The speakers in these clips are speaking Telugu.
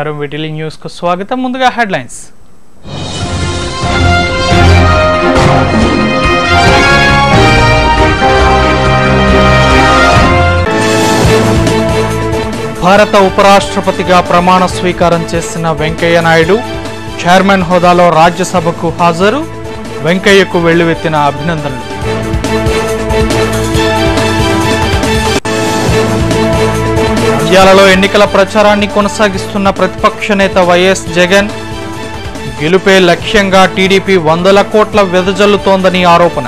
నమస్కారం. వీటిలీ న్యూస్కు స్వాగతం. ముందుగా హెడ్లైన్స్. భారత ఉపరాష్ట్రపతిగా ప్రమాణ స్వీకారం చేసిన వెంకయ్య నాయుడు చైర్మన్ హోదాలో రాజ్యసభకు హాజరు. వెంకయ్యకు వెల్లువెత్తిన అభినందనలు. నంద్యాలలో ఎన్నికల ప్రచారాన్ని కొనసాగిస్తున్న ప్రతిపక్ష నేత వైఎస్ జగన్ గెలుపే లక్ష్యంగా టీడీపీ వందల కోట్ల వెదజల్లుతోందని ఆరోపణ.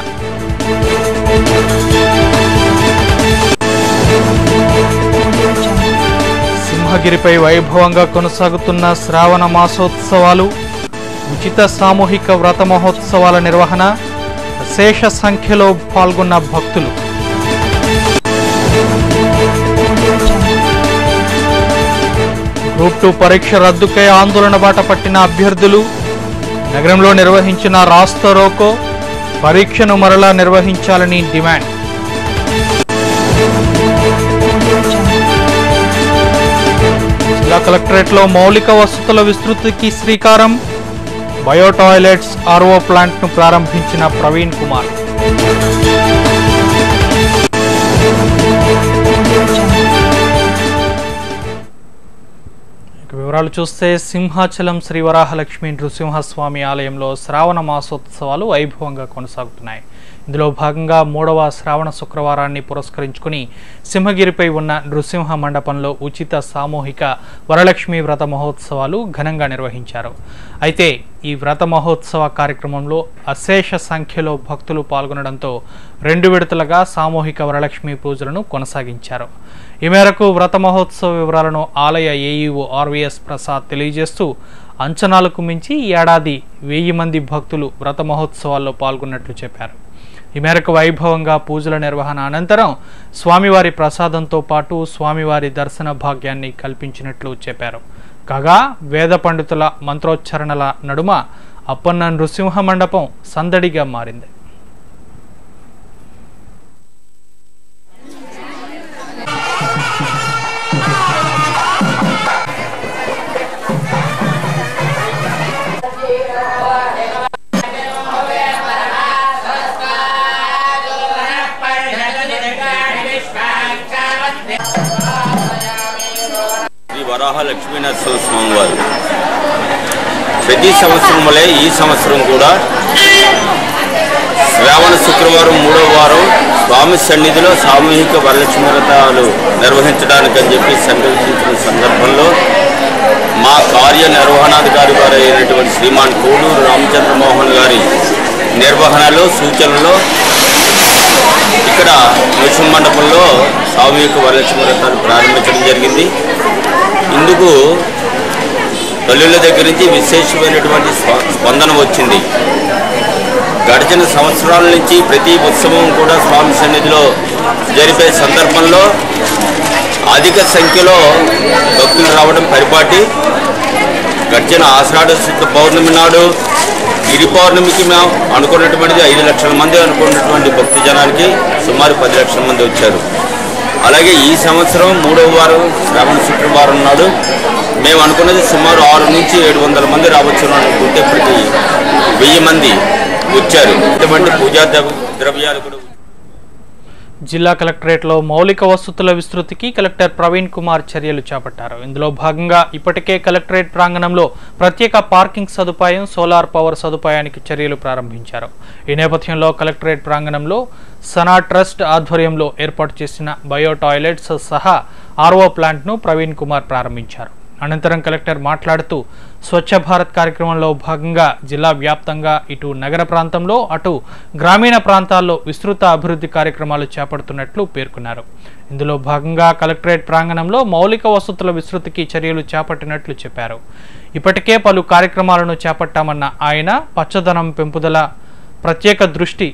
సింహగిరిపై వైభవంగా కొనసాగుతున్న శ్రావణ మాసోత్సవాలు ఉచిత సామూహిక వ్రత మహోత్సవాల నిర్వహణ శేష సంఖ్యలో పాల్గొన్న భక్తులు. గ్రూప్ టూ పరీక్ష రద్దుకై ఆందోళన బాట పట్టిన అభ్యర్థులు నగరంలో నిర్వహించిన రాస్తా రోకో పరీక్షను మరలా నిర్వహించాలని డిమాండ్. జిల్లా కలెక్టరేట్లో మౌలిక వసతుల విస్తృతికి శ్రీకారం. బయో టాయిలెట్స్ ఆర్ఓ ప్లాంట్ను ప్రారంభించిన ప్రవీణ్ కుమార్. వివరాలు చూస్తే సింహాచలం శ్రీ వరాహలక్ష్మి నృసింహస్వామి ఆలయంలో శ్రావణ మాసోత్సవాలు వైభవంగా కొనసాగుతున్నాయి. ఇందులో భాగంగా మూడవ శ్రావణ శుక్రవారాన్ని పురస్కరించుకుని సింహగిరిపై ఉన్న నృసింహ మండపంలో ఉచిత సామూహిక వరలక్ష్మి వ్రత మహోత్సవాలు ఘనంగా నిర్వహించారు. అయితే ఈ వ్రత మహోత్సవ కార్యక్రమంలో అశేష సంఖ్యలో భక్తులు పాల్గొనడంతో రెండు విడతలుగా సామూహిక వరలక్ష్మి పూజలను కొనసాగించారు. ఈ మేరకు వ్రత మహోత్సవ వివరాలను ఆలయ ఏఈఓ ఆర్వీఎస్ ప్రసాద్ తెలియజేస్తూ అంచనాలకు మించి ఈ ఏడాది వెయ్యి మంది భక్తులు వ్రత మహోత్సవాల్లో పాల్గొన్నట్లు చెప్పారు. ఈ మేరకు వైభవంగా పూజల నిర్వహణ అనంతరం స్వామివారి ప్రసాదంతో పాటు స్వామివారి దర్శన భాగ్యాన్ని కల్పించినట్లు చెప్పారు. కాగా వేద పండితుల మంత్రోచ్చరణల నడుమ అప్పన్న నృసింహ మండపం సందడిగా మారింది. శ్రీ వరాహ లక్ష్మీనరసింహ స్వామి వారు ప్రతి సంవత్సరం వలె ఈ సంవత్సరం కూడా శ్రావణ శుక్రవారం మూడవ వారం స్వామి సన్నిధిలో సామూహిక వరలక్ష్మి వ్రతాలు నిర్వహించడానికని చెప్పి సంకల్పించిన సందర్భంలో మా కార్య నిర్వహణాధికారి గారు అయినటువంటి శ్రీమాన్ కోడూరు రామచంద్రమోహన్ గారి నిర్వహణలో సూచనలో ఇక్కడ నృసింహ మండపంలో సామూహిక వరలక్ష్మి వ్రతాలు ప్రారంభించడం జరిగింది. ఇందుకు తల్లుల దగ్గర నుంచి విశేషమైనటువంటి స్ప- స్పందన వచ్చింది. గడిచిన సంవత్సరాల నుంచి ప్రతి ఉత్సవం కూడా స్వామి సన్నిధిలో జరిపే సందర్భంలో అధిక సంఖ్యలో భక్తులు రావడం పరిపాటి. గడిచిన ఆషాఢ శుద్ధ పౌర్ణమి నాడు గిరి పౌర్ణమికి మేము అనుకున్నటువంటిది ఐదు లక్షల మంది అనుకున్నటువంటి భక్తి సుమారు పది లక్షల మంది వచ్చారు. అలాగే ఈ సంవత్సరం మూడవ వారం శ్రావణ శుక్రవారం నాడు మేము అనుకున్నది సుమారు ఆరు నుంచి ఏడు వందల మంది రావచ్చు అనుకుంటే ప్రతి వెయ్యి మంది వచ్చారు. ఇటువంటి పూజా ద్రవ్యాలు కూడా జిల్లా కలెక్టరేట్లో మౌలిక వసతుల విస్తృతికి కలెక్టర్ ప్రవీణ్ కుమార్ చర్యలు చేపట్టారు. ఇందులో భాగంగా ఇప్పటికే కలెక్టరేట్ ప్రాంగణంలో ప్రత్యేక పార్కింగ్ సదుపాయం సోలార్ పవర్ సదుపాయానికి చర్యలు ప్రారంభించారు. ఈ నేపథ్యంలో కలెక్టరేట్ ప్రాంగణంలో సనా ట్రస్ట్ ఆధ్వర్యంలో ఏర్పాటు చేసిన బయో టాయిలెట్స్ సహా ఆర్ఓ ప్లాంట్ను ప్రవీణ్ కుమార్ ప్రారంభించారు. అనంతరం కలెక్టర్ మాట్లాడుతూ స్వచ్ఛ భారత్ కార్యక్రమంలో భాగంగా జిల్లా వ్యాప్తంగా ఇటు నగర ప్రాంతంలో అటు గ్రామీణ ప్రాంతాల్లో విస్తృత అభివృద్ధి కార్యక్రమాలు చేపడుతున్నట్లు పేర్కొన్నారు. ఇందులో భాగంగా కలెక్టరేట్ ప్రాంగణంలో మౌలిక వసతుల విస్తృతికి చర్యలు చేపట్టినట్లు చెప్పారు. ఇప్పటికే పలు కార్యక్రమాలను చేపట్టామన్న ఆయన పచ్చదనం పెంపుదల ప్రత్యేక దృష్టి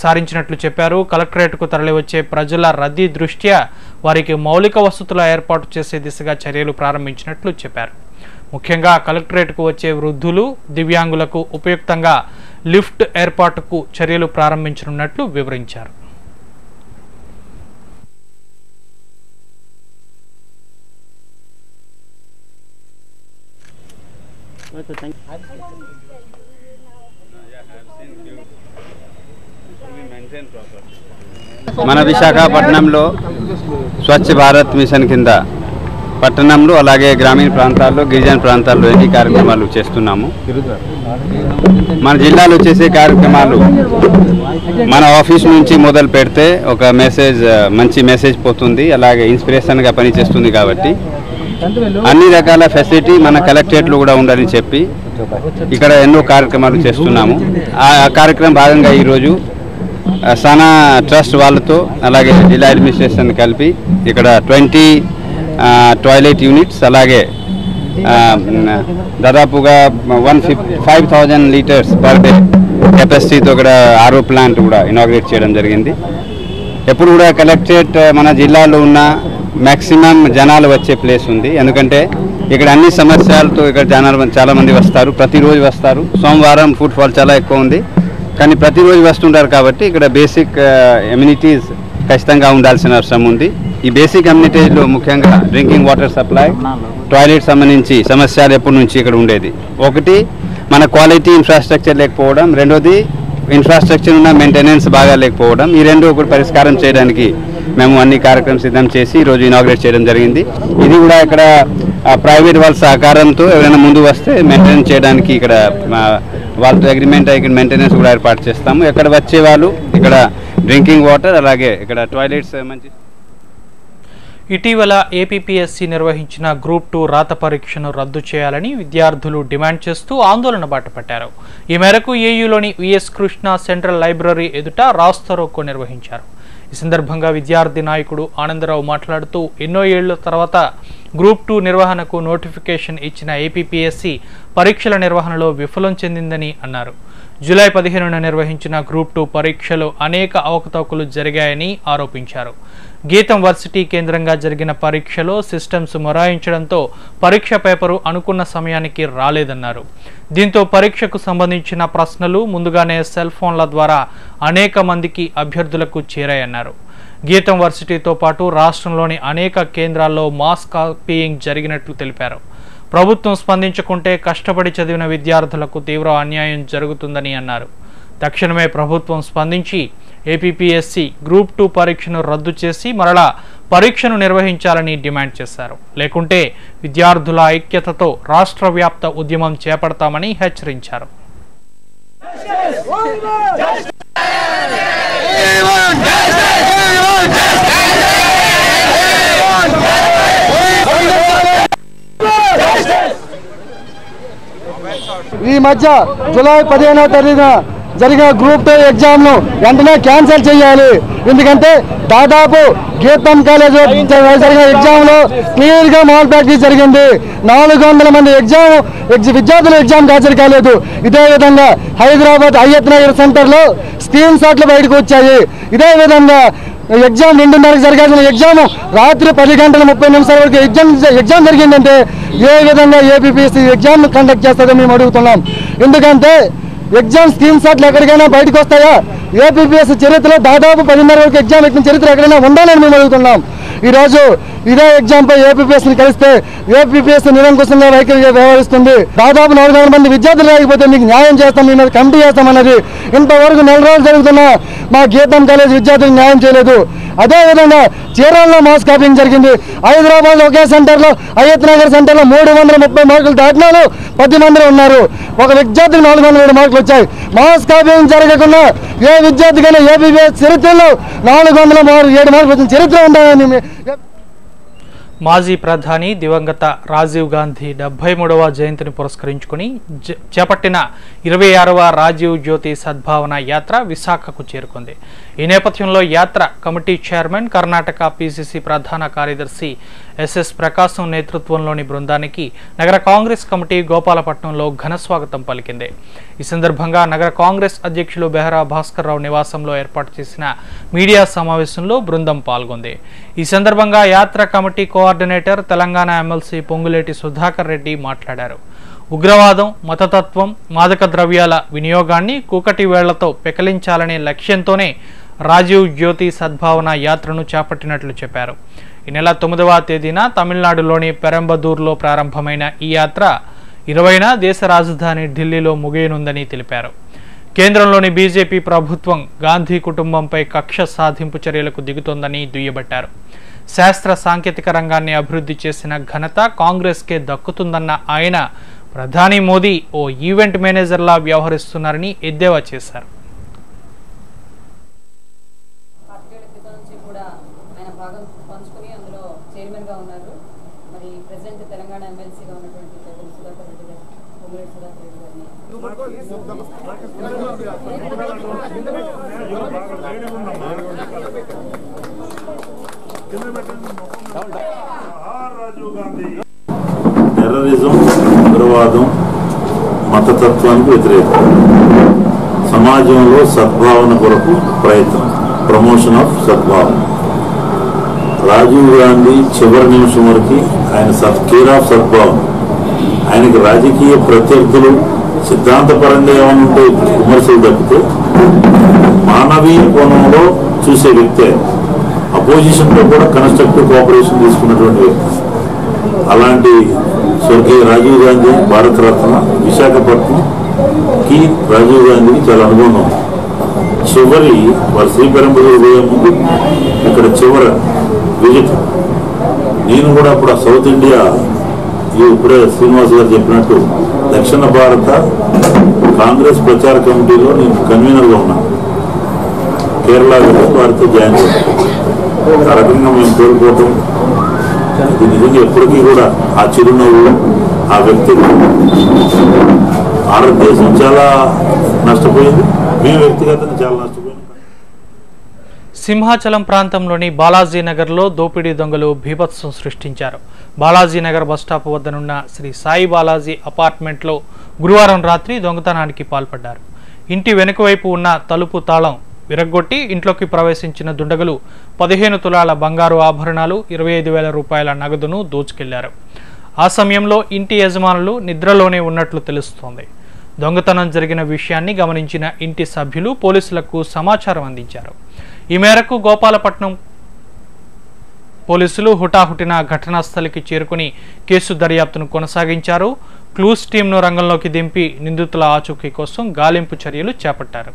సారించినట్లు చెప్పారు. కలెక్టరేట్కు తరలివచ్చే ప్రజల రద్దీ దృష్ట్యా వారికి మౌలిక వసతుల ఏర్పాటు చేసే దిశగా చర్యలు ప్రారంభించినట్లు చెప్పారు. ముఖ్యంగా కలెక్టరేట్కు వచ్చే వృద్ధులు దివ్యాంగులకు ఉపయుక్తంగా లిఫ్ట్ ఏర్పాటుకు చర్యలు ప్రారంభించనున్నట్లు వివరించారు. మన విశాఖపట్నంలో స్వచ్ఛ భారత్ మిషన్ కింద పట్టణంలో అలాగే గ్రామీణ ప్రాంతాల్లో గిరిజన ప్రాంతాల్లో ఎన్ని కార్యక్రమాలు చేస్తున్నాము? మన జిల్లాలో చేసే కార్యక్రమాలు మన ఆఫీస్ నుంచి మొదలు పెడితే ఒక మెసేజ్ మంచి మెసేజ్ పోతుంది అలాగే ఇన్స్పిరేషన్గా పనిచేస్తుంది కాబట్టి. అన్ని రకాల ఫెసిలిటీ మన కలెక్టరేట్లు కూడా ఉండాలని చెప్పి ఇక్కడ ఎన్నో కార్యక్రమాలు చేస్తున్నాము. ఆ కార్యక్రమం భాగంగా ఈరోజు సనా ట్రస్ట్ వాళ్ళతో అలాగే జిల్లా అడ్మినిస్ట్రేషన్ కలిపి ఇక్కడ ట్వంటీ టాయిలెట్ యూనిట్స్ అలాగే దాదాపుగా one fifty five thousand litres per day కెపాసిటీతో ఇక్కడ ఆరో ప్లాంట్ కూడా ఇనాగ్రేట్ చేయడం జరిగింది. ఎప్పుడు కూడా కలెక్టరేట్ మన జిల్లాలో ఉన్న మ్యాక్సిమం జనాలు వచ్చే ప్లేస్ ఉంది. ఎందుకంటే ఇక్కడ అన్ని సమస్యలతో ఇక్కడ జనాలు చాలామంది వస్తారు ప్రతిరోజు వస్తారు. సోమవారం ఫుడ్ ఫాల్ చాలా ఎక్కువ ఉంది. కానీ ప్రతిరోజు వస్తుంటారు కాబట్టి ఇక్కడ బేసిక్ ఎమ్యూనిటీస్ uh, ఖచ్చితంగా ఉండాల్సిన అవసరం ఉంది. ఈ బేసిక్ అమ్యూనిటీలో ముఖ్యంగా డ్రింకింగ్ వాటర్ సప్లై టాయిలెట్ సంబంధించి సమస్యలు ఎప్పటి నుంచి ఇక్కడ ఉండేది. ఒకటి మన క్వాలిటీ ఇన్ఫ్రాస్ట్రక్చర్ లేకపోవడం. రెండోది ఇన్ఫ్రాస్ట్రక్చర్ ఉన్న మెయింటెనెన్స్ బాగా లేకపోవడం. ఈ రెండు ఒకటి పరిష్కారం చేయడానికి మేము అన్ని కార్యక్రమం సిద్ధం చేసి ఈరోజు ఇనాగ్రేట్ చేయడం జరిగింది. ఇది కూడా ఇక్కడ ప్రైవేట్ వాళ్ళ సహకారంతో ఎవరైనా ముందు వస్తే మెయింటెనెన్స్ చేయడానికి ఇక్కడ వాళ్ళతో అగ్రిమెంట్ ఇక్కడ మెయింటెనెన్స్ కూడా ఏర్పాటు చేస్తాము. ఇక్కడ వచ్చే వాళ్ళు ఇక్కడ డ్రింకింగ్ వాటర్ అలాగే ఇక్కడ టాయిలెట్స్ మంచి ఇటీవల ఏపీపీఎస్సీ నిర్వహించిన గ్రూప్ టూ రాత పరీక్షను రద్దు చేయాలని విద్యార్థులు డిమాండ్ చేస్తూ ఆందోళన బాటపట్టారు ఈ మేరకు ఏయూలోని విఎస్ కృష్ణ సెంట్రల్ లైబ్రరీ ఎదుట రాస్తారోకో నిర్వహించారు. ఈ సందర్భంగా విద్యార్థి నాయకుడు ఆనందరావు మాట్లాడుతూ ఎన్నో ఏళ్ళ తర్వాత గ్రూప్ టూ నిర్వహణకు నోటిఫికేషన్ ఇచ్చిన ఏపీపీఎస్సీ పరీక్షల నిర్వహణలో విఫలం చెందిందని అన్నారు. జూలై పదిహేనున నిర్వహించిన గ్రూప్ టూ పరీక్షలో అనేక అవకతవకలు జరిగాయని ఆరోపించారు. గీతం వర్సిటీ కేంద్రంగా జరిగిన పరీక్షలో సిస్టమ్స్ మొరాయించడంతో పరీక్ష పేపరు అనుకున్న సమయానికి రాలేదన్నారు. దీంతో పరీక్షకు సంబంధించిన ప్రశ్నలు ముందుగానే సెల్ ఫోన్ల ద్వారా అనేక మందికి అభ్యర్థులకు చేరాయన్నారు. గీతం వర్సిటీతో పాటు రాష్ట్రంలోని అనేక కేంద్రాల్లో మాస్ కాపీయింగ్ జరిగినట్లు తెలిపారు. ప్రభుత్వం స్పందించకుంటే కష్టపడి చదివిన విద్యార్థులకు తీవ్ర అన్యాయం జరుగుతుందని అన్నారు. తక్షణమే ప్రభుత్వం స్పందించి ఏపీపీఎస్సీ గ్రూప్ టూ పరీక్షను రద్దు చేసి మరలా పరీక్షను నిర్వహించాలని డిమాండ్ చేశారు. లేకుంటే విద్యార్థుల ఐక్యతతో రాష్ట్ర వ్యాప్త ఉద్యమం చేపడతామని హెచ్చరించారు. ఈ మధ్య జూలై పదిహేనవ తేదీన జరిగిన గ్రూప్ టూ ఎగ్జామ్ను వెంటనే క్యాన్సిల్ చేయాలి. ఎందుకంటే దాదాపు గీతం కాలేజ్ జరిగిన ఎగ్జామ్లో క్లియర్గా మాల్ ప్రాక్టీస్ జరిగింది. నాలుగు వందల మంది ఎగ్జామ్ విద్యార్థులు ఎగ్జామ్ హాజరు కాలేదు. ఇదే విధంగా హైదరాబాద్ అయ్యత్ నగర్ సెంటర్లో స్క్రీన్ షాట్లు బయటకు వచ్చాయి. ఇదే విధంగా ఎగ్జామ్ రెండున్నరకు జరగాల్సిన ఎగ్జామ్ రాత్రి పది గంటల ముప్పై నిమిషాల వరకు ఎగ్జామ్ ఎగ్జామ్ జరిగిందంటే ఏ విధంగా ఏపీపీఎస్సీ ఎగ్జామ్ కండక్ట్ చేస్తుందో మేము అడుగుతున్నాం. ఎందుకంటే ఎగ్జామ్ స్క్రీన్ షాట్లు ఎక్కడికైనా బయటకు వస్తాయా ఏపీపీఎస్సీ చరిత్రలో దాదాపు పదిన్నర వరకు ఎగ్జామ్ ఎక్కిన చరిత్ర ఎక్కడైనా ఉండాలని మేము అడుగుతున్నాం. ఈరోజు ఇదే ఎగ్జాంపుల్ పై కలిస్తే ఏపీపీఎస్సీ నిరంకుశంగా వైఖరిగా వ్యవహరిస్తుంది. దాదాపు నాలుగు వందల మంది విద్యార్థులు లేకపోతే మీకు న్యాయం చేస్తాం మీ మీద కమిటీ చేస్తామన్నది ఇంతవరకు నెల రోజులు జరుగుతున్న మా గీతం కాలేజ్ విద్యార్థులకు న్యాయం చేయలేదు. అదే విధంగా చీరాల్లో మాస్ కాపింగ్ జరిగింది. హైదరాబాద్ ఒకే సెంటర్లో అయ్యత్ నగర్ సెంటర్లో మూడు వందల ముప్పై మార్కులు దాటినాలు పది మంది ఉన్నారు. ఒక విద్యార్థికి నాలుగు వందల ఏడు మార్కులు వచ్చాయి. మాస్ కాపింగ్ జరగకుండా ఏ విద్యార్థికైనా ఏబీబీఎస్ చరిత్రలో నాలుగు వందల ఏడు మార్కులు వచ్చిన చరిత్ర ఉండాలని మాజీ ప్రధాని దివంగత రాజీవ్ గాంధీ డెబ్బై మూడవ జయంతిని పురస్కరించుకుని చేపట్టిన ఇరవై ఆరవ రాజీవ్ జ్యోతి సద్భావన యాత్ర విశాఖకు చేరుకుంది. ఈ నేపథ్యంలో యాత్ర కమిటీ చైర్మన్ కర్ణాటక పిసిసి ప్రధాన కార్యదర్శి ఎస్ఎస్ ప్రకాశం నేతృత్వంలోని బృందానికి నగర కాంగ్రెస్ కమిటీ గోపాలపట్నంలో ఘన స్వాగతం పలికింది. ఈ సందర్భంగా నగర కాంగ్రెస్ అధ్యక్షులు బెహరా భాస్కర్ రావు నివాసంలో ఏర్పాటు చేసిన మీడియా సమావేశంలో బృందం పాల్గొంది. ఈ సందర్భంగా యాత్ర committee coordinator Telangana MLC Ponguleti Sudhakar Reddy మాట్లాడారు. ఉగ్రవాదం మతతత్వం మాదక ద్రవ్యాల వినియోగాన్ని కూకటి వేళ్ళతో పెకలించాలనే లక్ష్యంతోనే రాజీవ్ జ్యోతి సద్భావన యాత్రను చేపట్టినట్లు చెప్పారు. ఈ నెల తొమ్మిదవ తేదీన తమిళనాడులోని పెరంబదూర్లో ప్రారంభమైన ఈ యాత్ర ఇరవైన దేశ రాజధాని ఢిల్లీలో ముగియనుందని తెలిపారు. కేంద్రంలోని బీజేపీ ప్రభుత్వం గాంధీ కుటుంబంపై కక్ష సాధింపు చర్యలకు దిగుతోందని దుయ్యబట్టారు. శాస్త్ర సాంకేతిక రంగాన్ని అభివృద్ధి చేసిన ఘనత కాంగ్రెస్కే దక్కుతుందన్న ఆయన ప్రధాని మోదీ ఓ ఈవెంట్ మేనేజర్లా వ్యవహరిస్తున్నారని ఎద్దేవా చేశారు పాతికేళ్ళ క్రితం నుంచి కూడా ఆయన భాగం పంచుకుని అందులో చైర్మన్గా ఉన్నారు మరి ప్రజెంట్ తెలంగాణ ఎమ్మెల్సీగా ఉన్నటువంటి పెద్దలు సుధాకర్ రెడ్డి గారు పొంగులేటి సుధాకర్ రెడ్డి గారిని టెర్రరిజం ఉగ్రవాదం మతతత్వానికి వ్యతిరేకం. సమాజంలో సద్భావన కొరకు ప్రయత్నం. Promotion of Sadbhavana. Rajiv Gandhi చివరి నిమిషం వరకు ఆయన సత్ కేర్ ఆఫ్ సద్భావన. ఆయనకి రాజకీయ ప్రత్యర్థులు సిద్ధాంతపరంగా ఏమైనా ఉంటే విమర్శలు తప్పితే మానవీయ కోణంలో చూసే వ్యక్తే అపోజిషన్లో కూడా కన్స్ట్రక్టివ్ కోఆపరేషన్ తీసుకున్నటువంటి వ్యక్తి. అలాంటి స్వర్గీయ రాజీవ్ గాంధీ భారతరత్న విశాఖపట్నం కి రాజీవ్ గాంధీకి చాలా అనుభవం చివరి వారు శ్రీపెరంబదూరు పోయే ముందు ఇక్కడ చివరి విజిట్. నేను కూడా అప్పుడు సౌత్ ఇండియా ఇప్పుడే శ్రీనివాస్ గారు చెప్పినట్టు దక్షిణ భారత కాంగ్రెస్ ప్రచార కమిటీలో నేను కన్వీనర్గా ఉన్నాను కేరళ వారితో జాయిన్ ఆ రకంగా మేము కోరుకోవటం ఇది నిజంగా ఎప్పటికీ కూడా ఆ చిరునవ్వు ఆ వ్యక్తి భారతదేశం చాలా నష్టపోయింది. మేము వ్యక్తిగతంగా చాలా నష్టపోయింది సింహాచలం ప్రాంతంలోని బాలాజీనగర్లో దోపిడీ దొంగలు బీభత్సం సృష్టించారు. బాలాజీనగర్ బస్టాప్ వద్దనున్న శ్రీ సాయి బాలాజీ అపార్ట్మెంట్లో గురువారం రాత్రి దొంగతనానికి పాల్పడ్డారు. ఇంటి వెనుక వైపు ఉన్న తలుపు తాళం విరగ్గొట్టి ఇంట్లోకి ప్రవేశించిన దుండగులు పదిహేను తులాల బంగారు ఆభరణాలు ఇరవై ఐదు వేల రూపాయల నగదును దోచుకెళ్ళారు. ఆ సమయంలో ఇంటి యజమానులు నిద్రలోనే ఉన్నట్లు తెలుస్తోంది. దొంగతనం జరిగిన విషయాన్ని గమనించిన ఇంటి సభ్యులు పోలీసులకు సమాచారం అందించారు. ఈ మేరకు గోపాలపట్నం పోలీసులు హుటాహుటిన ఘటనా స్థలికి చేరుకుని కేసు దర్యాప్తును కొనసాగించారు. క్లూస్ టీంను రంగంలోకి దింపి నిందితుల ఆచూకీ కోసం గాలింపు చర్యలు చేపట్టారు.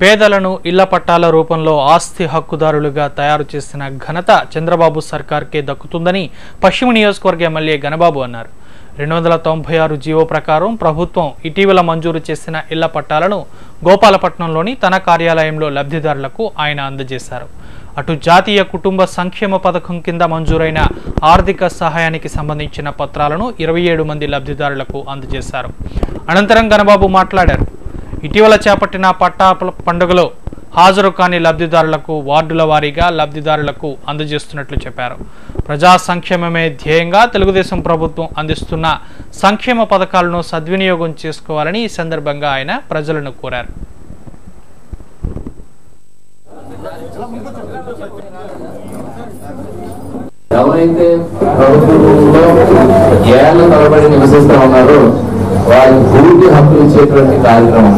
పేదలను ఇళ్ళ పట్టాల రూపంలో ఆస్తి హక్కుదారులుగా తయారు చేసిన ఘనత చంద్రబాబు సర్కార్కే దక్కుతుందని పశ్చిమ నియోజకవర్గ ఎమ్మెల్యే గణబాబు అన్నారు. రెండు వందల తొంభై ఆరు జీవో ప్రకారం ప్రభుత్వం ఇటీవల మంజూరు చేసిన ఇళ్ళ పట్టాలను గోపాలపట్నంలోని తన కార్యాలయంలో లబ్ధిదారులకు ఆయన అందజేశారు. అటు జాతీయ కుటుంబ సంక్షేమ పథకం కింద మంజూరైన ఆర్థిక సహాయానికి సంబంధించిన పత్రాలను ఇరవై ఏడు మంది లబ్ధిదారులకు అందజేశారు. అనంతరం గణబాబు మాట్లాడారు. ఇటీవల చేపట్టిన పట్టా పండుగలో హాజరు కాని లబ్ధిదారులకు వార్డుల వారీగా లబ్ధిదారులకు అందజేస్తున్నట్లు చెప్పారు. ప్రజా సంక్షేమమే ధ్యేయంగా తెలుగుదేశం ప్రభుత్వం అందిస్తున్న సంక్షేమ పథకాలను సద్వినియోగం చేసుకోవాలని ఈ సందర్భంగా ఆయన ప్రజలను కోరారు. ఎవరైతే ప్రభుత్వంలో ఏళ్ళ తరబడి నివసిస్తూ ఉన్నారో వారి పూర్తి హక్కులు ఇచ్చేటువంటి కార్యక్రమం.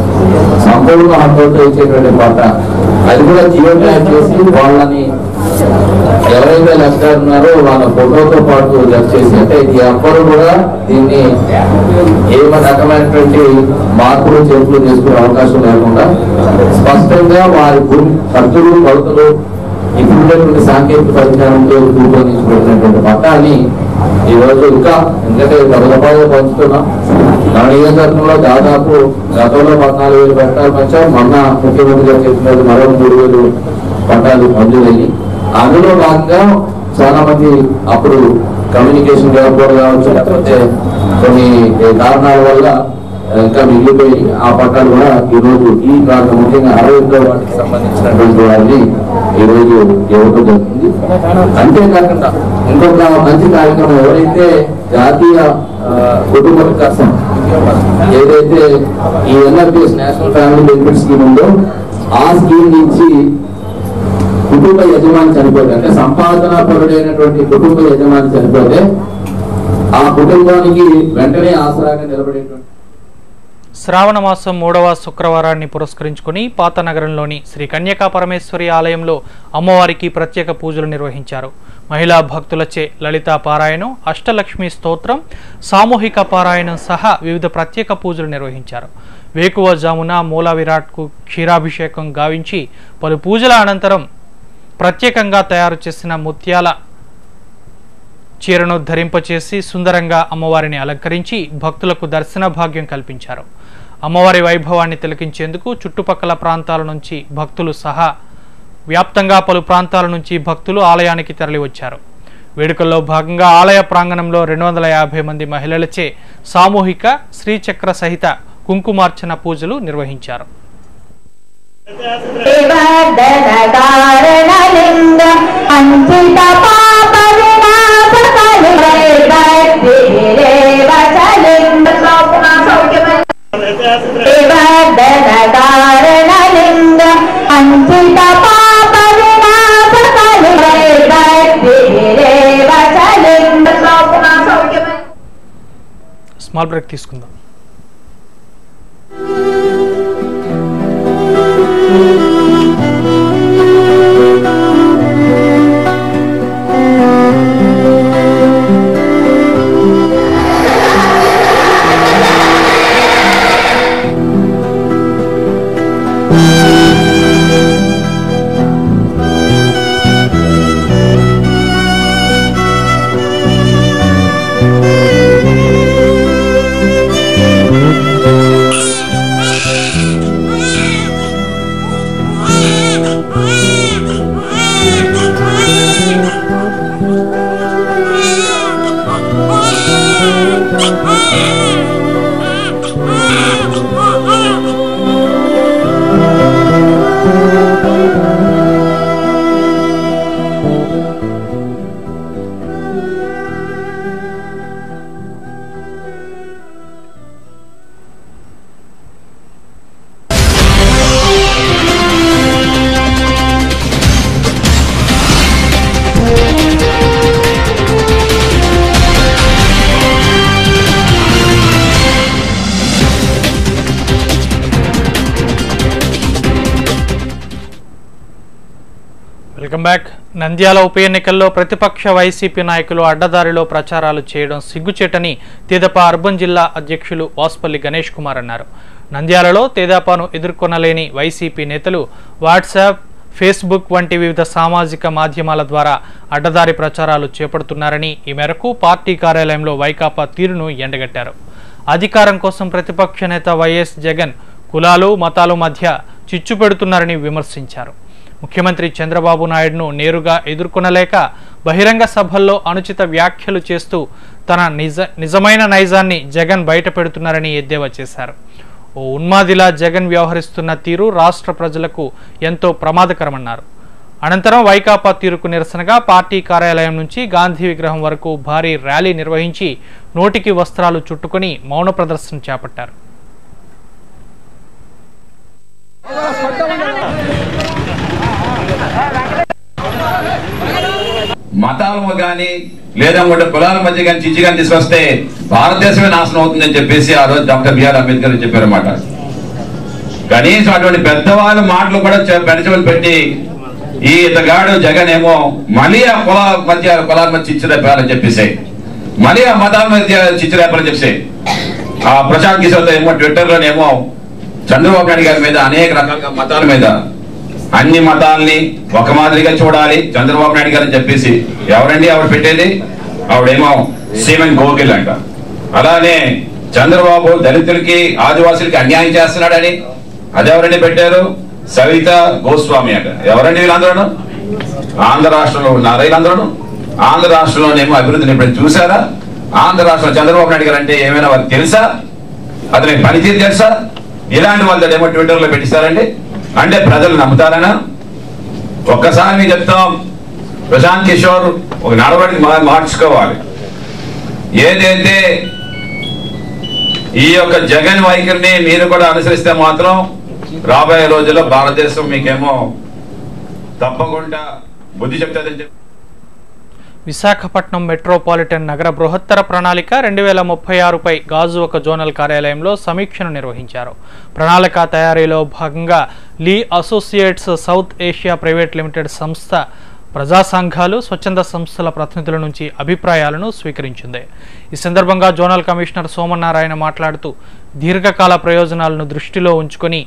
సంపూర్ణ హక్కులతో ఇచ్చేటువంటి పట్ట అది కూడా జియో ట్యాగ్ చేసి వాళ్ళని ఎవరైతే లెక్చర్ ఉన్నారో వాళ్ళ ఫోటోతో పాటు జప్ చేసి అంటే ఎవ్వరు కూడా దీన్ని ఏ రకమైనటువంటి మార్పులు చేతులు చేసుకునే అవకాశం లేకుండా స్పష్టంగా వారి భూమి ఖర్చులు కొలతలు ఇప్పుడున్నటువంటి సాంకేతిక పరిజ్ఞానంతో రూపొందించబడినటువంటి పట్టాన్ని ఈరోజు ఇంకా ఎందుకంటే గబగబాగా పంచుతున్నాం. మన నియోజకవర్గంలో దాదాపు గతంలో పద్నాలుగు వేలు పట్టాలు పంచాం మొన్న ముఖ్యమంత్రి గారు చెప్పినట్టు మరో మూడు వేలు పట్టాలు మంజూరయ్యి అందులో భాగంగా చాలా మంది అప్పుడు కమ్యూనికేషన్ లేకపోవడం కావచ్చు లేకపోతే కొన్ని కారణాల వల్ల ఇంకా మిగిలిపోయి ఆ పట్టాలు కూడా ఈ రోజు ఈ ప్రాంతం ముఖ్యంగా అరవై ఎనిమిదో వాటికి సంబంధించినటువంటి వారిని ఈ రోజు ఇవ్వడం జరుగుతుంది అంతేకాకుండా ఇంకొక మంచి కార్యక్రమం ఎవరైతే జాతీయ కుటుంబ వికాసం ఏదైతే ఈ NRPS national family benefit scheme ఉందో ఆ స్కీమ్ నుంచి కుటుంబ యజమాని చనిపోతే అంటే సంపాదన పరుడైనటువంటి కుటుంబ యజమాని చనిపోతే ఆ కుటుంబానికి వెంటనే ఆసరాగా నిలబడేటువంటి శ్రావణ మాసం మూడవ శుక్రవారాన్ని పురస్కరించుకుని పాత నగరంలోని శ్రీ కన్యకా పరమేశ్వరి ఆలయంలో అమ్మవారికి ప్రత్యేక పూజలు నిర్వహించారు. మహిళా భక్తులచే లలితా పారాయణం అష్టలక్ష్మి స్తోత్రం సామూహిక పారాయణం సహా వివిధ ప్రత్యేక పూజలు నిర్వహించారు. వేకువజామున మూల విరాట్కు క్షీరాభిషేకం గావించి పలు పూజల అనంతరం ప్రత్యేకంగా తయారు చేసిన ముత్యాల చీరను ధరింపచేసి సుందరంగా అమ్మవారిని అలంకరించి భక్తులకు దర్శన భాగ్యం కల్పించారు. అమ్మవారి వైభవాన్ని తిలకించేందుకు చుట్టుపక్కల ప్రాంతాల నుంచి భక్తులు సహా వ్యాప్తంగా పలు ప్రాంతాల నుంచి భక్తులు ఆలయానికి తరలివచ్చారు. వేడుకల్లో భాగంగా ఆలయ ప్రాంగణంలో రెండు వందల యాభై మంది మహిళలచే సామూహిక శ్రీచక్ర సహిత కుంకుమార్చన పూజలు నిర్వహించారు. కారణలింగ పాప కారణలింగ అంచిత పాప స్మాల్ బ్రేక్ తీసుకుందాం. Ah! నంద్యాల ఉప ఎన్నికల్లో ప్రతిపక్ష వైసీపీ నాయకులు అడ్డదారిలో ప్రచారాలు చేయడం సిగ్గుచేటని తెదప అర్బన్ జిల్లా అధ్యక్షులు వాస్పల్లి గణేష్ కుమార్ అన్నారు. నంద్యాలలో తెదాపాను ఎదుర్కొనలేని వైసీపీ నేతలు వాట్సాప్ ఫేస్బుక్ వంటి వివిధ సామాజిక మాధ్యమాల ద్వారా అడ్డదారి ప్రచారాలు చేపడుతున్నారని ఈ మేరకు పార్టీ కార్యాలయంలో వైకాపా తీరును ఎండగట్టారు. అధికారం కోసం ప్రతిపక్ష నేత వైఎస్ జగన్ కులాలు మతాలు మధ్య చిచ్చు పెడుతున్నారని విమర్శించారు. ముఖ్యమంత్రి చంద్రబాబు నాయుడును నేరుగా ఎదుర్కొనలేక బహిరంగ సభల్లో అనుచిత వ్యాఖ్యలు చేస్తూ తన నిజ నిజమైన నైజాన్ని జగన్ బయటపెడుతున్నారని ఎద్దేవా చేశారు. ఓ ఉన్మాదిలా జగన్ వ్యవహరిస్తున్న తీరు రాష్ట్ర ప్రజలకు ఎంతో ప్రమాదకరమన్నారు. అనంతరం వైకాపా తీరుకు నిరసనగా పార్టీ కార్యాలయం నుంచి గాంధీ విగ్రహం వరకు భారీ ర్యాలీ నిర్వహించి నోటికి వస్త్రాలు చుట్టుకుని మౌన ప్రదర్శన చేపట్టారు. మతాలు కానీ లేదా కులాల మధ్య కానీ చిచ్చి కానీ తీసుకొస్తే భారతదేశమే నాశనం అవుతుందని చెప్పేసి ఆ రోజు డాక్టర్ బిఆర్ అంబేద్కర్ చెప్పారన్నమాట. కనీసం అటువంటి పెద్దవాళ్ళ మాటలు కూడా చె- పెట్టి ఈ ఇతగాడు జగన్ ఏమో మళ్ళీ ఆ కులాల మధ్య కులాల మధ్య చిచ్చు రేపారని చెప్పేసి మళ్ళీ ఆ మతాల మధ్య చిచ్చి చెప్పేసి ఆ ప్రశాంత్ కిషోర్ ఏమో ట్విట్టర్ లోనేమో చంద్రబాబు నాయుడు గారి మీద అనేక రకాలుగా మతాల మీద అన్ని మతాల్ని ఒక మాదిరిగా చూడాలి. చంద్రబాబు నాయుడు గారు అని చెప్పేసి ఎవరండి? ఆవిడ పెట్టేది? ఆవిడేమో సీమన్ గోకిల్ అంట. అలానే చంద్రబాబు దళితులకి ఆదివాసులకి అన్యాయం చేస్తున్నాడని అదెవరండి పెట్టారు? సవిత గోస్వామి అంట. ఎవరండి వీళ్ళందరూ ఆంధ్ర రాష్ట్రంలో ఉన్నారా వీళ్ళందరూ ఆంధ్ర రాష్ట్రంలోనేమో అభివృద్ధిని ఇప్పుడు చూసారా ఆంధ్ర రాష్ట్రంలో చంద్రబాబు నాయుడు గారు అంటే ఏమైనా వారికి తెలుసా? అతని పనితీరు తెలుసా? ఇలాంటి వాళ్ళ ఏమో ట్విట్టర్లో పెట్టిస్తారండి. అంటే ప్రజలు నమ్ముతారనా? ఒక్కసారి మీకు చెప్తాం ప్రశాంత్ కిషోర్ ఒక నడవడికి మా- మార్చుకోవాలి. ఏదైతే ఈ యొక్క జగన్ వైఖరిని మీరు కూడా అనుసరిస్తే మాత్రం రాబోయే రోజుల్లో భారతదేశం మీకేమో తప్పకుండా బుద్ధి చెప్తుందని చెప్పి విశాఖపట్నం మెట్రోపాలిటన్ నగర బృహత్తర ప్రణాళిక రెండు వేల ముప్పై ఆరుపై గాజు ఒక జోనల్ కార్యాలయంలో సమీక్షను నిర్వహించారు. ప్రణాళిక తయారీలో భాగంగా Lee Associates South Asia private limited సంస్థ ప్రజా సంఘాలు స్వచ్ఛంద సంస్థల ప్రతినిధుల నుంచి అభిప్రాయాలను స్వీకరించింది. ఈ సందర్భంగా జోనల్ కమిషనర్ సోమనారాయణ మాట్లాడుతూ దీర్ఘకాల ప్రయోజనాలను దృష్టిలో ఉంచుకొని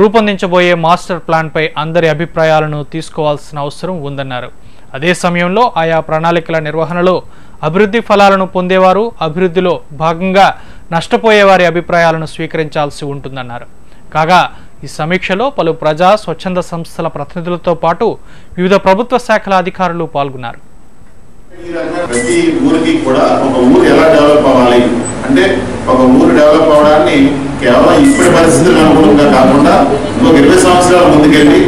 రూపొందించబోయే మాస్టర్ ప్లాన్పై అందరి అభిప్రాయాలను తీసుకోవాల్సిన అవసరం ఉందన్నారు. అదే సమయంలో ఆయా ప్రణాళికల నిర్వహణలో అభివృద్ధి ఫలాలను పొందేవారు అభివృద్ధిలో భాగంగా నష్టపోయేవారి అభిప్రాయాలను స్వీకరించాల్సి ఉంటుందన్నారు. కాగా ఈ సమీక్షలో పలు ప్రజా స్వచ్ఛంద సంస్థల ప్రతినిధులతో పాటు వివిధ ప్రభుత్వ శాఖల అధికారులు పాల్గొన్నారు. ప్రతి ఊరికి కూడా ఒక ఊరు ఎలా డెవలప్ అవ్వాలి? అంటే ఒక ఊరు డెవలప్ అవడాన్ని కేవలం ఇప్పటి పరిస్థితులు అనుగుణంగా కాకుండా ఇంకొక ఇరవై సంవత్సరాల ముందుకెళ్ళి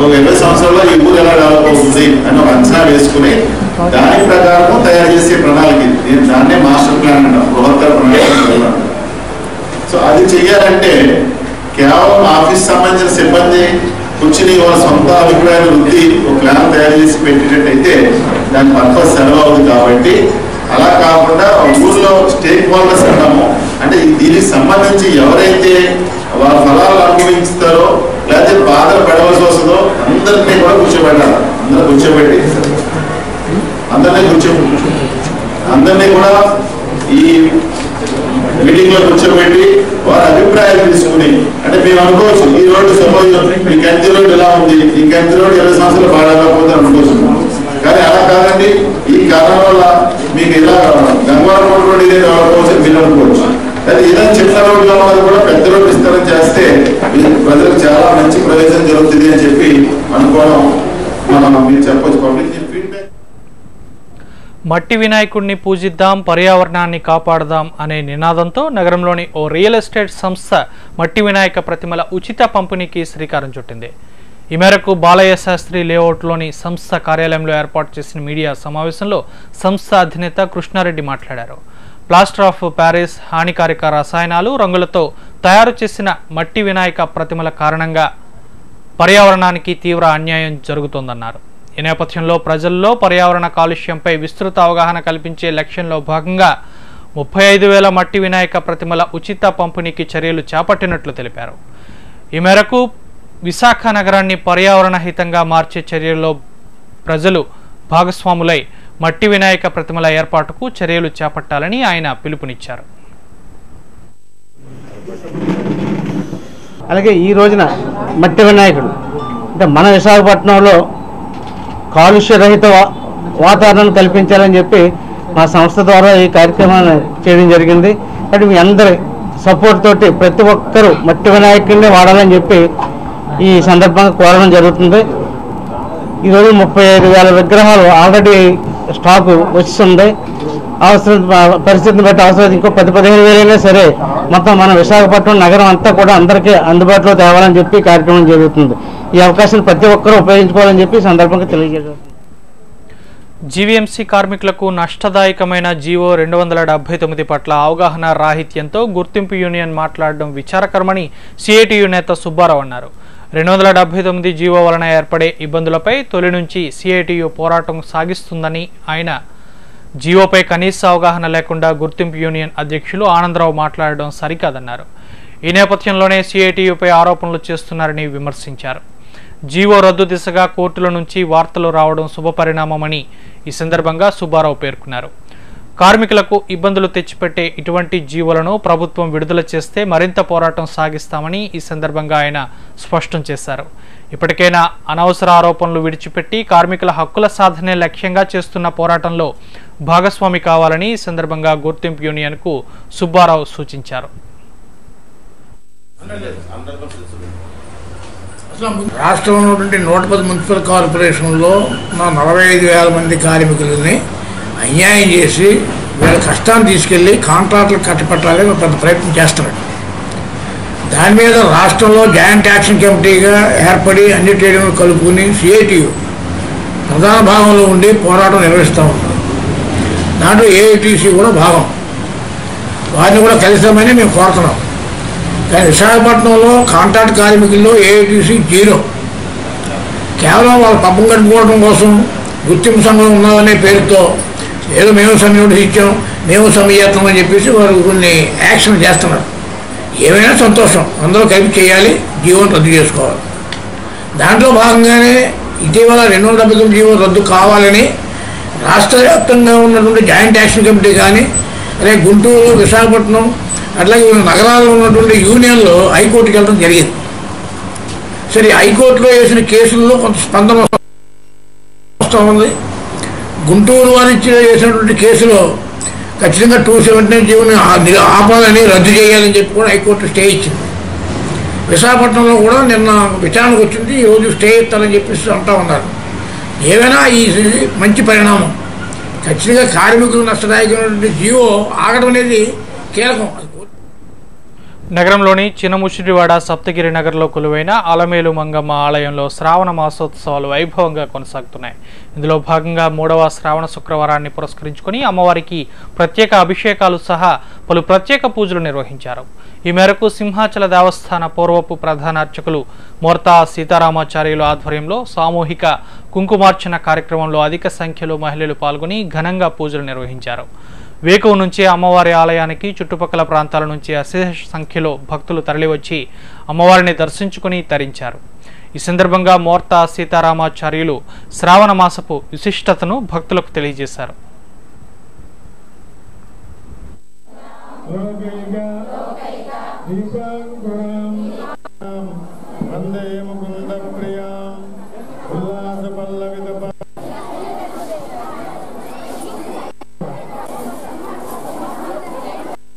ఒక ఇరవై సంవత్సరాల్లో ఈ ఊరు ఎలా డెవలప్ అవుతుంది అని ఒక అంచనా వేసుకుని దాని ప్రకారం తయారు చేసే ప్రణాళిక నేను దాన్నే మాస్టర్ ప్లాన్ అంటాం బృహత్తర ప్రణాళిక సో అది చెయ్యాలంటే కేవలం ఆఫీస్ సంబంధించిన సిబ్బంది కూర్చుని వాళ్ళ సొంత అభిప్రాయాలు వృద్ధి ఒక ప్లాన్ తయారు చేసి పెట్టేటట్టయితే దాని పర్పస్ సెలవు అవుతుంది కాబట్టి అలా కాకుండా ఊళ్ళో స్టేక్ హోల్డర్స్ అంటాము. అంటే దీనికి సంబంధించి ఎవరైతే వాళ్ళ ఫలాలు అనుభవిస్తారో లేకపోతే బాధలు పడవలసి వస్తుందో అందరినీ కూడా కూర్చోబెట్టాలి. అందరూ కూర్చోబెట్టి. అందరినీ కూర్చో అందరినీ కూడా ఈ మీటింగ్లో కూర్చోబెట్టి వారి అభిప్రాయాలు తీసుకుని అంటే మేము అనుకోవచ్చు ఈ రోడ్డు సపోజ్ ఈ కంచి రోడ్డు ఎలా ఉంది ఈ కంచి రోడ్డు ఇరవై సంవత్సరాలు బాగాలేకపోతే అనుకోవచ్చు. కానీ అలా కాదండి ఈ కారణం వల్ల మీకు ఇలా గంగవరం రోడ్డు రోడ్డు ఇదే రావకపోవచ్చు మీరు అనుకోవచ్చు. అది ఏదైనా చిన్న రోడ్డులో ఉన్నది కూడా పెద్ద రోడ్డు విస్తరణ చేస్తే ప్రజలకు చాలా మంచి ప్రయోజనం జరుగుతుంది అని చెప్పి అనుకోవడం మనం మీరు చెప్పొచ్చు. పబ్లిక్ మట్టి వినాయకుడిని పూజిద్దాం పర్యావరణాన్ని కాపాడదాం అనే నినాదంతో నగరంలోని ఓ రియల్ ఎస్టేట్ సంస్థ మట్టి వినాయక ప్రతిమల ఉచిత పంపిణీకి శ్రీకారం చుట్టింది. ఈ మేరకు బాలయ్య శాస్త్రి లేఅవుట్లోని సంస్థ కార్యాలయంలో ఏర్పాటు చేసిన మీడియా సమావేశంలో సంస్థ అధినేత కృష్ణారెడ్డి మాట్లాడారు. ప్లాస్టర్ ఆఫ్ ప్యారిస్ హానికారక రసాయనాలు రంగులతో తయారు చేసిన మట్టి వినాయక ప్రతిమల కారణంగా పర్యావరణానికి తీవ్ర అన్యాయం జరుగుతోందన్నారు. ఈ నేపథ్యంలో ప్రజల్లో పర్యావరణ కాలుష్యంపై విస్తృత అవగాహన కల్పించే లక్ష్యంలో భాగంగా ముప్పై ఐదు వేల మట్టి వినాయక ప్రతిమల ఉచిత పంపిణీకి చర్యలు చేపట్టినట్లు తెలిపారు. ఈ మేరకు విశాఖ నగరాన్ని పర్యావరణ హితంగా మార్చే చర్యల్లో ప్రజలు భాగస్వాములై మట్టి వినాయక ప్రతిమల ఏర్పాటుకు చర్యలు చేపట్టాలని ఆయన పిలుపునిచ్చారు. అలాగే ఈ రోజున మట్టి వినాయకుడు అంటే మన విశాఖపట్నంలో కాలుష్య రహిత వాతావరణాన్ని కల్పించాలని చెప్పి మా సంస్థ ద్వారా ఈ కార్యక్రమాన్ని చేయడం జరిగింది. అంటే మీ అందరి సపోర్ట్ తోటి ప్రతి ఒక్కరూ మట్టి వినాయకుడిని వాడాలని చెప్పి ఈ సందర్భంగా కోరడం జరుగుతుంది. ఈరోజు ముప్పై ఐదు వేల విగ్రహాలు ఆల్రెడీ స్టాకు వస్తుంది అవసరం పరిస్థితిని బట్టి అవసరం ఇంకో పది పదిహేను వేలైనా సరే మొత్తం మన విశాఖపట్నం నగరం అంతా కూడా అందరికీ అందుబాటులో తేవాలని చెప్పి కార్యక్రమం జరుగుతుంది. ఈ అవకాశాన్ని ప్రతి ఒక్కరూ ఉపయోగించుకోవాలని చెప్పి సందర్భంగా తెలియజేస్తుంది జీవీఎంసీ కార్మికులకు నష్టదాయకమైన జీవో రెండు వందల డెబ్బై తొమ్మిది పట్ల అవగాహన రాహిత్యంతో గుర్తింపు యూనియన్ మాట్లాడడం విచారకరమని సిఐటియు నేత సుబ్బారావు అన్నారు. రెండు వందల డెబ్బై తొమ్మిది జీవో వలన ఏర్పడే ఇబ్బందులపై తొలి నుంచి సిఐటియు పోరాటం సాగిస్తుందని ఆయన జీవోపై కనీస అవగాహన లేకుండా గుర్తింపు యూనియన్ అధ్యక్షులు ఆనందరావు మాట్లాడడం సరికాదన్నారు. ఈ నేపథ్యంలోనే సిఐటియుపై ఆరోపణలు చేస్తున్నారని విమర్శించారు. జీవో రద్దు దిశగా కోర్టుల నుంచి వార్తలు రావడం శుభపరిణామమని ఈ సందర్భంగా సుబ్బారావు పేర్కొన్నారు. కార్మికులకు ఇబ్బందులు తెచ్చిపెట్టే ఇటువంటి జీవులను ప్రభుత్వం విడుదల చేస్తే మరింత పోరాటం సాగిస్తామని ఈ సందర్భంగా ఆయన స్పష్టం చేశారు. ఇప్పటికైనా అనవసర ఆరోపణలు విడిచిపెట్టి కార్మికుల హక్కుల సాధనే లక్ష్యంగా చేస్తున్న పోరాటంలో భాగస్వామి కావాలని ఈ సందర్భంగా గుర్తింపు యూనియన్కు సుబ్బారావు సూచించారు. రాష్ట్రంలో నూట పది మున్సిపల్ కార్పొరేషన్లో నా నలభై ఐదు వేల మంది కార్మికులని అన్యాయం చేసి వీళ్ళ కష్టాన్ని తీసుకెళ్ళి కాంట్రాక్టులు కట్టపెట్టాలని ఒక పెద్ద ప్రయత్నం చేస్తున్నాడు దాని మీద రాష్ట్రంలో జాయింట్ యాక్షన్ కమిటీగా ఏర్పడి అన్ని ట్రేడింగ్లు కలుపుకుని సిఐటియు ప్రధాన భాగంలో ఉండి పోరాటం నిర్వహిస్తూ ఉంటాం దాంట్లో ఏఐటీసీ కూడా భాగం. వారిని కూడా కలిసామని మేము కోరుతున్నాం. కానీ విశాఖపట్నంలో కాంట్రాక్ట్ కార్మికుల్లో ఏఐటీసీ జీరో. కేవలం వాళ్ళ పబ్బం కట్టుకోవడం కోసం గుర్తింపు సంఘం ఉన్నదనే పేరుతో ఏదో మేము సమయం ఇచ్చాం మేము సమయత్నం అని చెప్పేసి వారు కొన్ని యాక్షన్ చేస్తున్నారు. ఏమైనా సంతోషం అందరూ కలిపి చేయాలి జీవో రద్దు చేసుకోవాలి. దాంట్లో భాగంగానే ఇటీవల రెండు వందల డెబ్బై తొమ్మిది జీవో రద్దు కావాలని రాష్ట్ర వ్యాప్తంగా ఉన్నటువంటి జాయింట్ యాక్షన్ కమిటీ కానీ అదే గుంటూరు విశాఖపట్నం అట్లాగే నగరాల్లో ఉన్నటువంటి యూనియన్లో హైకోర్టుకి వెళ్ళడం జరిగింది. సరే హైకోర్టులో వేసిన కేసుల్లో కొంత స్పందన వస్తూ ఉంది. గుంటూరు వారి చేసినటువంటి కేసులో ఖచ్చితంగా టూ సెవెంటీ నైన్ జీవోని ఆపాలని రద్దు చేయాలని చెప్పి కూడా హైకోర్టు స్టే ఇచ్చింది. విశాఖపట్నంలో కూడా నిన్న విచారణకు వచ్చింది ఈరోజు స్టే ఇస్తారని చెప్పేసి అంటా ఉన్నారు. ఏమైనా ఈ మంచి పరిణామం. ఖచ్చితంగా కార్మికులు నష్టదాయకమైనటువంటి జీవో ఆగడం అనేది కీలకం. నగరంలోని చిన్నముషిడివాడ సప్తగిరి నగర్లో కొలువైన అలమేలు మంగమ్మ ఆలయంలో శ్రావణ మాసోత్సవాలు వైభవంగా కొనసాగుతున్నాయి. ఇందులో భాగంగా మూడవ శ్రావణ శుక్రవారాన్ని పురస్కరించుకొని అమ్మవారికి ప్రత్యేక అభిషేకాలు సహా పలు ప్రత్యేక పూజలు నిర్వహించారు. ఈ మేరకు సింహాచల దేవస్థాన పూర్వపు ప్రధాన అర్చకులు మోర్తా సీతారామాచార్యుల ఆధ్వర్యంలో సామూహిక కుంకుమార్చన కార్యక్రమంలో అధిక సంఖ్యలో మహిళలు పాల్గొని ఘనంగా పూజలు నిర్వహించారు. వేకువ నుంచి అమ్మవారి ఆలయానికి చుట్టుపక్కల ప్రాంతాల నుంచి అశేష సంఖ్యలో భక్తులు తరలివచ్చి అమ్మవారిని దర్శించుకుని తరించారు. ఈ సందర్భంగా మోర్తా సీతారామాచార్యులు శ్రావణ మాసపు విశిష్టతను భక్తులకు తెలియజేశారు. వందే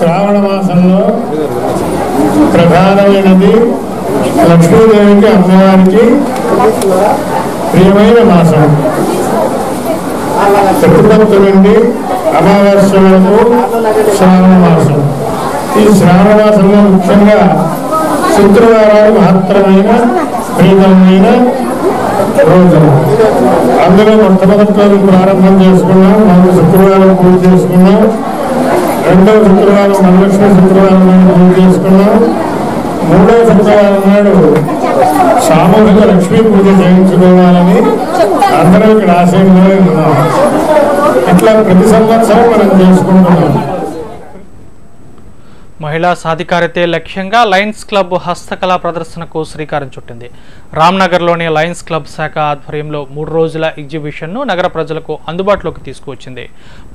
శ్రావణ మాసంలో ప్రధానమైనది లక్ష్మీదేవికి అమ్మవారికి ప్రియమైన మాసం. శుక్రపక్ష నుండి అమావాస్య వరకు శ్రావణ మాసం. ఈ శ్రావణ మాసంలో ముఖ్యంగా శుక్రవారాలు మహత్తరమైన ప్రీతమైన రోజు అందులో మొట్టమొదటి ప్రారంభం చేసుకున్నాం మనం శుక్రవారం పూజ చేసుకున్నాం. రెండవ శుక్రవారం మహాలక్ష్మి శుక్రవారం నాడు పూజ చేసుకున్నాం. మూడవ శుక్రవారం నాడు సామూహిక లక్ష్మీ పూజ చేయించుకోవాలని అందరూ ఇక్కడ ఆశయంలో ఉన్నాం ఇట్లా ప్రతి సంవత్సరం మనం చేసుకుంటున్నాం. మహిళా సాధికారితే లక్ష్యంగా లయన్స్ క్లబ్ హస్తకళా ప్రదర్శనకు శ్రీకారం చుట్టింది. రామ్నగర్లోని లయన్స్ క్లబ్ శాఖ ఆధ్వర్యంలో మూడు రోజుల ఎగ్జిబిషన్ను నగర ప్రజలకు అందుబాటులోకి తీసుకువచ్చింది.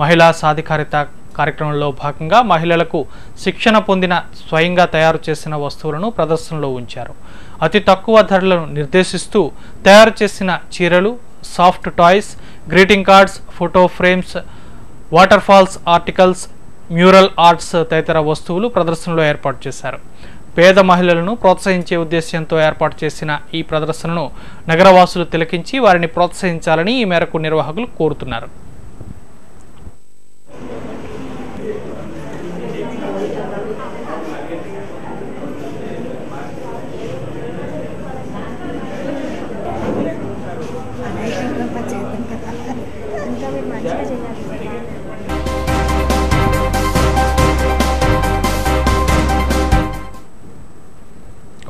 మహిళా సాధికారిత కార్యక్రమంలో భాగంగా మహిళలకు శిక్షణ పొందిన స్వయంగా తయారు చేసిన వస్తువులను ప్రదర్శనలో ఉంచారు. అతి తక్కువ ధరలను నిర్దేశిస్తూ తయారు చేసిన చీరలు soft toys greeting cards photo frames waterfalls articles mural arts తదితర వస్తువులు ప్రదర్శనలో ఏర్పాటు చేశారు. పేద మహిళలను ప్రోత్సహించే ఉద్దేశ్యంతో ఏర్పాటు చేసిన ఈ ప్రదర్శనను నగరవాసులు తిలకించి వారిని ప్రోత్సహించాలని ఈ మేరకు నిర్వాహకులు కోరుతున్నారు.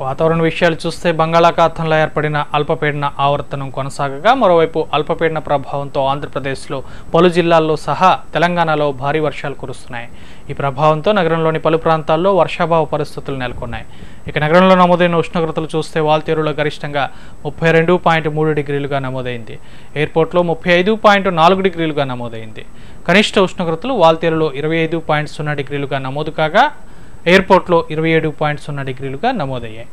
వాతావరణ విషయాలు చూస్తే బంగాళాఖాతంలో ఏర్పడిన అల్పపీడన ఆవర్తనం కొనసాగగా మరోవైపు అల్పపీడన ప్రభావంతో ఆంధ్రప్రదేశ్లో పలు జిల్లాల్లో సహా తెలంగాణలో భారీ వర్షాలు కురుస్తున్నాయి. ఈ ప్రభావంతో నగరంలోని పలు ప్రాంతాల్లో వర్షాభావ పరిస్థితులు నెలకొన్నాయి. ఇక నగరంలో నమోదైన ఉష్ణోగ్రతలు చూస్తే వాల్తేరులో గరిష్టంగా ముప్పై రెండు పాయింట్ మూడు డిగ్రీలుగా నమోదైంది. ఎయిర్పోర్ట్లో ముప్పై ఐదు పాయింట్ నాలుగు డిగ్రీలుగా నమోదైంది. కనిష్ట ఉష్ణోగ్రతలు వాల్తేరులో ఇరవై ఐదు పాయింట్ సున్నా డిగ్రీలుగా నమోదు కాగా ఎయిర్పోర్ట్లో ఇరవై ఏడు పాయింట్ సున్నా డిగ్రీలుగా నమోదయ్యాయి.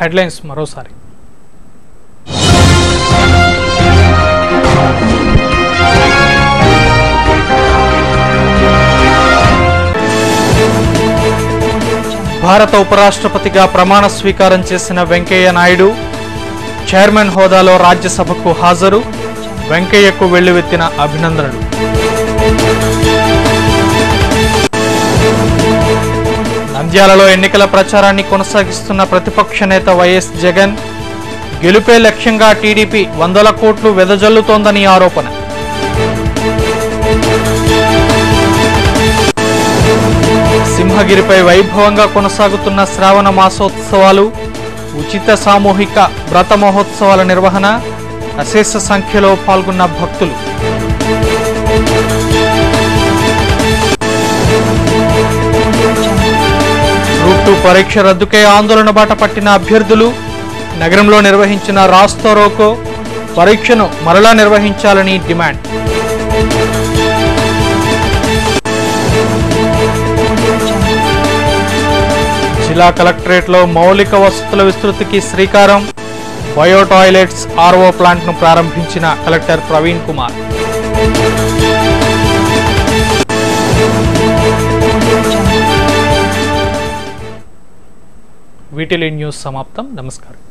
హెడ్లైన్స్ మరోసారి. భారత ఉపరాష్ట్రపతిగా ప్రమాణ స్వీకారం చేసిన వెంకయ్య నాయుడు చైర్మన్ హోదాలో రాజ్యసభకు హాజరు. వెంకయ్యకు వెల్లువెత్తిన అభినందనలు. నంద్యాలలో ఎన్నికల ప్రచారాన్ని కొనసాగిస్తున్న ప్రతిపక్ష నేత వైఎస్ జగన్ గెలుపే లక్ష్యంగా టీడీపీ వందల కోట్లు వెదజల్లుతోందని ఆరోపణ. సింహగిరిపై వైభవంగా కొనసాగుతున్న శ్రావణ మాసోత్సవాలు ఉచిత సామూహిక వ్రత మహోత్సవాల నిర్వహణ అశేష సంఖ్యలో పాల్గొన్న భక్తులు. రూట్టు పరీక్ష రద్దుకై ఆందోళన బాట పట్టిన అభ్యర్థులు నగరంలో నిర్వహించిన రాస్తో రోకో పరీక్షను మరలా నిర్వహించాలని డిమాండ్. జిల్లా కలెక్టరేట్లో మౌలిక వసతుల విస్తృతికి శ్రీకారం. బయో టాయిలెట్స్ ఆర్ఓ ప్లాంట్ను ప్రారంభించిన కలెక్టర్ ప్రవీణ్ కుమార్. వీటిలీ న్యూస్ సమాప్తం. నమస్కారం.